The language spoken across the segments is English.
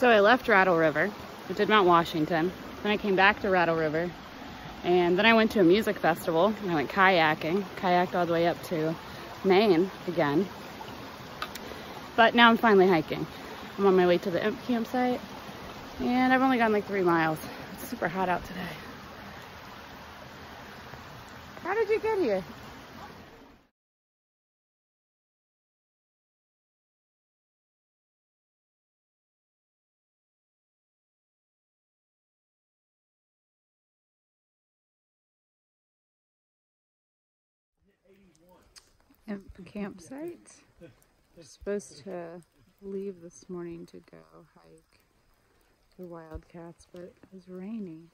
So I left Rattle River, I did Mount Washington, then I came back to Rattle River, and then I went to a music festival. And I went kayaking, kayaked all the way up to Maine again. But now I'm finally hiking. I'm on my way to the Imp campsite, and I've only gone like three miles. It's super hot out today. How did you get here? Campsite. We're supposed to leave this morning to go hike the Wildcats, but it was rainy.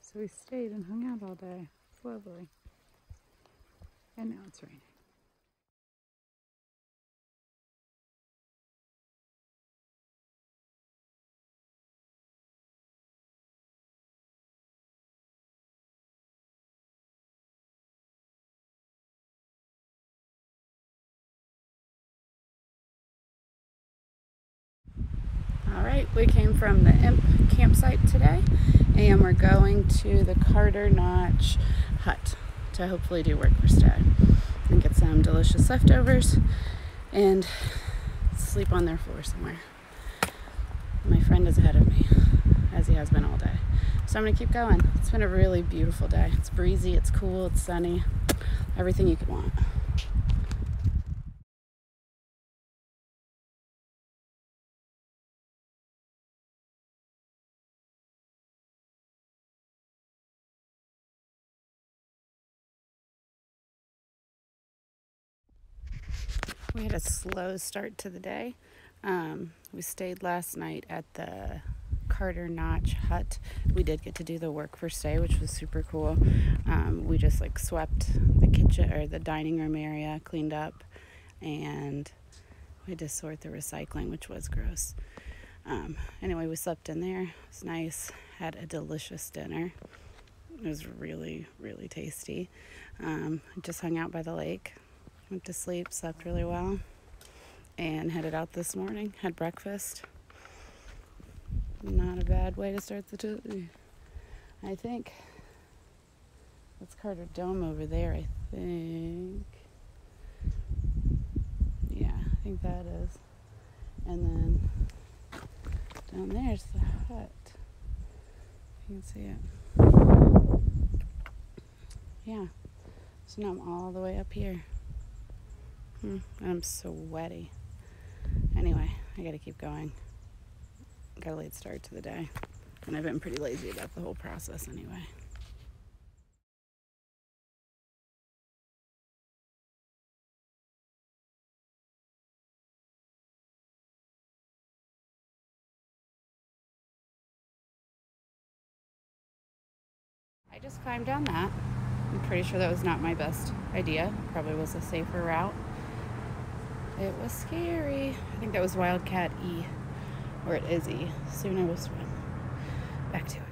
So we stayed and hung out all day. It's lovely. And now it's raining. All right, we came from the Imp campsite today and we're going to the Carter Notch hut to hopefully do work for stay and get some delicious leftovers and sleep on their floor somewhere. My friend is ahead of me as he has been all day. So I'm gonna keep going. It's been a really beautiful day. It's breezy, it's cool, it's sunny, everything you could want. We had a slow start to the day. Um, we stayed last night at the Carter Notch hut. We did get to do the work for stay, which was super cool. Um, we just like swept the kitchen or the dining room area, cleaned up, and we had to sort the recycling, which was gross. Um, anyway, we slept in there. It was nice. Had a delicious dinner. It was really, really tasty. Um, just hung out by the lake went to sleep, slept really well, and headed out this morning. Had breakfast. Not a bad way to start the day. I think that's Carter Dome over there, I think. Yeah, I think that is. And then down there's the hut. You can see it. Yeah. So now I'm all the way up here. Hmm, I'm sweaty. Anyway, I gotta keep going. Got a late start to the day. And I've been pretty lazy about the whole process anyway. I just climbed down that. I'm pretty sure that was not my best idea. Probably was a safer route. It was scary. I think that was Wildcat E, or it is E. Soon I will swim. Back to it.